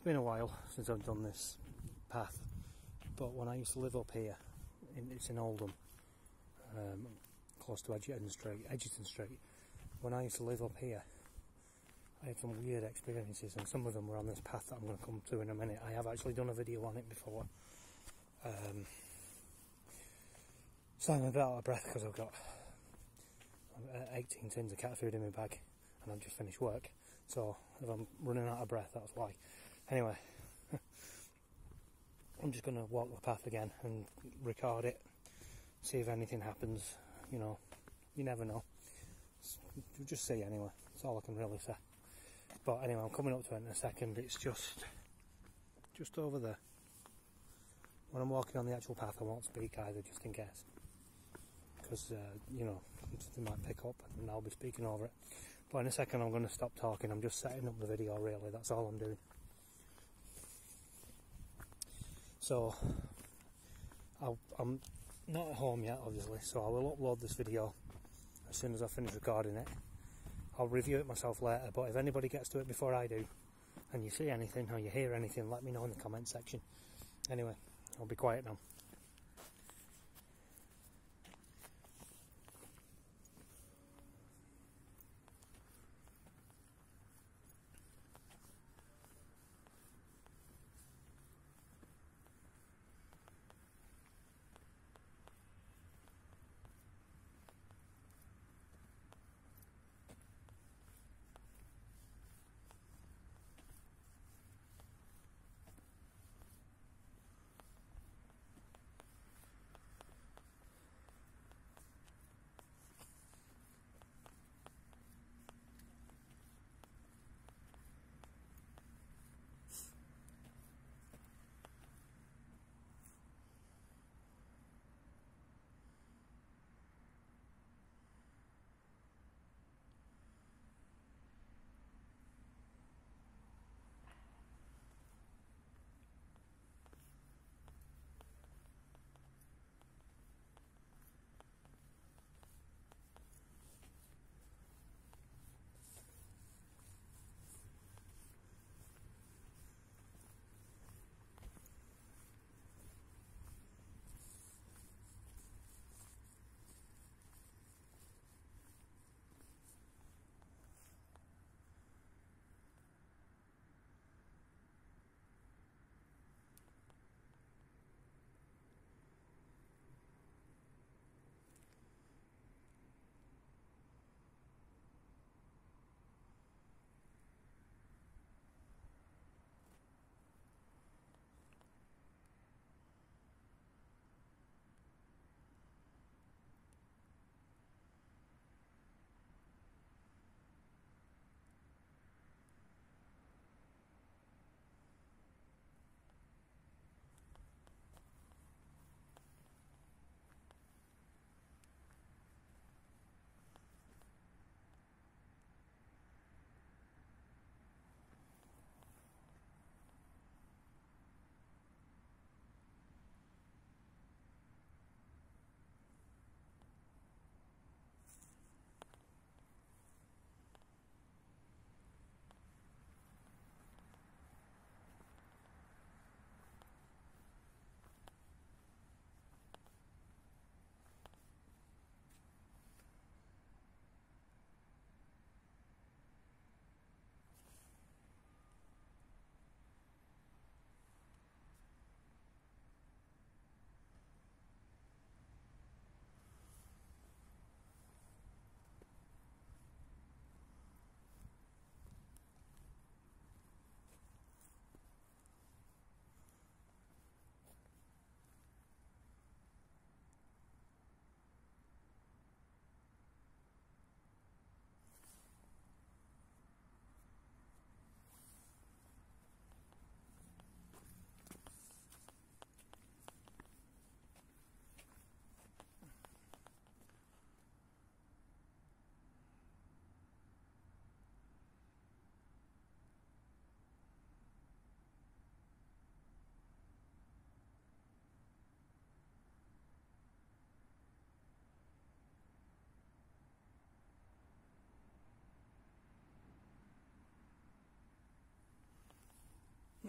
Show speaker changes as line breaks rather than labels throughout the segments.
it's been a while since I've done this path, but when I used to live up here, in, it's in Oldham, um, close to Edgerton Street, Edgerton Street. When I used to live up here, I had some weird experiences, and some of them were on this path that I'm going to come to in a minute. I have actually done a video on it before. Um, so I'm a bit out of breath because I've got uh, 18 tins of cat food in my bag, and I've just finished work. So if I'm running out of breath, that's why. Anyway, I'm just going to walk the path again and record it, see if anything happens. You know, you never know. Just see anyway. That's all I can really say. But anyway, I'm coming up to it in a second. It's just, just over there. When I'm walking on the actual path, I won't speak either, just in case. Because, uh, you know, something might pick up and I'll be speaking over it. But in a second, I'm going to stop talking. I'm just setting up the video, really. That's all I'm doing. So, i am not at home yet, obviously, so I will upload this video as soon as I finish recording it. I'll review it myself later, but if anybody gets to it before I do, and you see anything or you hear anything, let me know in the comment section. Anyway, I'll be quiet now.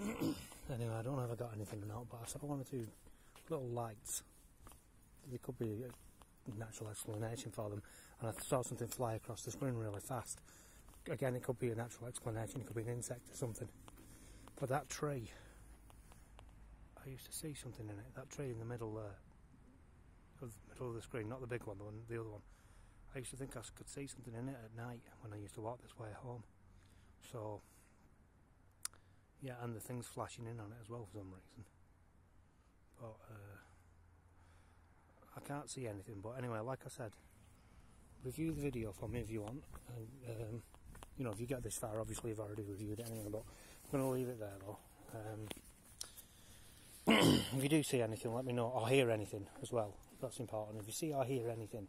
anyway, I don't know if I got anything or not, but I saw one or two little lights. There could be a natural explanation for them, and I saw something fly across the screen really fast. Again, it could be a natural explanation, it could be an insect or something. But that tree, I used to see something in it. That tree in the middle there, of the middle of the screen, not the big one, the one, the other one. I used to think I could see something in it at night when I used to walk this way home. So, yeah, and the thing's flashing in on it as well for some reason. But uh, I can't see anything. But anyway, like I said, review the video for me if you want. And, um, you know, if you get this far, obviously you've already reviewed it anyway. But I'm going to leave it there though. Um, if you do see anything, let me know, or hear anything as well. That's important. If you see or hear anything,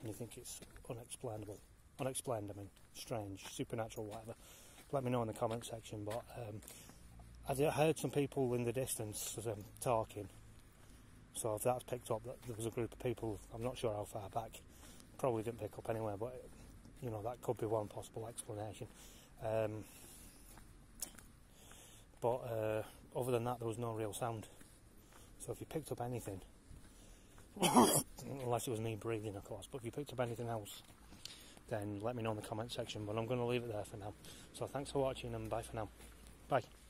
and you think it's unexplainable, unexplained, I mean, strange, supernatural, whatever, let me know in the comment section. But um, I heard some people in the distance um, talking, so if that's picked up, that there was a group of people. I'm not sure how far back. Probably didn't pick up anywhere, but you know that could be one possible explanation. Um, but uh, other than that, there was no real sound. So if you picked up anything, unless it was me breathing, of course, but if you picked up anything else, then let me know in the comment section. But I'm going to leave it there for now. So thanks for watching and bye for now. Bye.